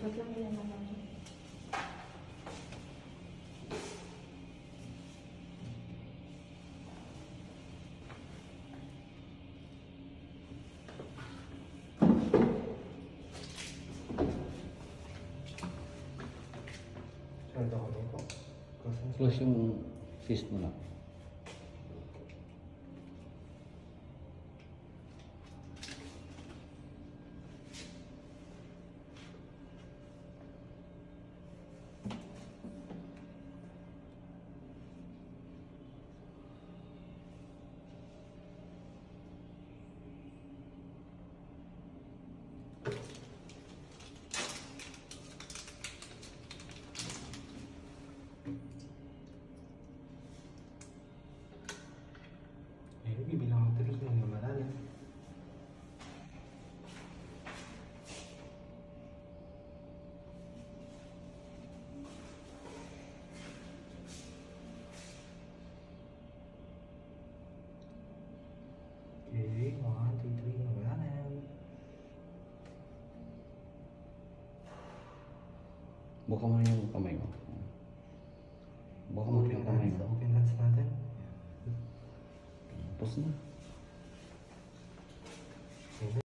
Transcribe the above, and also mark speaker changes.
Speaker 1: Ba't lang yan naman?
Speaker 2: Close yung fist mo na.
Speaker 3: Okay, one, two, three, malalim.
Speaker 2: Buka mo na yung kamay mo. Buka mo na yung kamay mo.
Speaker 3: open hands natin.
Speaker 2: Tapos na.